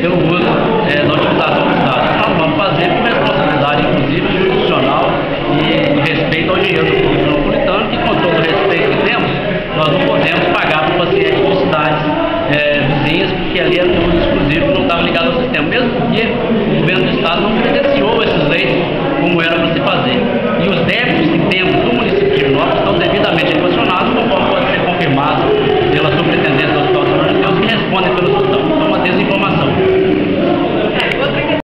Então, eu uso é, notificação do Estado. Nós tá, tá, tá, vamos fazer com responsabilidade, inclusive jurisdicional, e respeito ao dinheiro do público metropolitano, que com todo o respeito que temos, nós não podemos pagar para pacientes de cidades é, vizinhas, porque ali é era um uso exclusivo não estava ligado ao sistema, mesmo porque o governo do Estado não credenciou esses leitos como era para se fazer. E os débitos que temos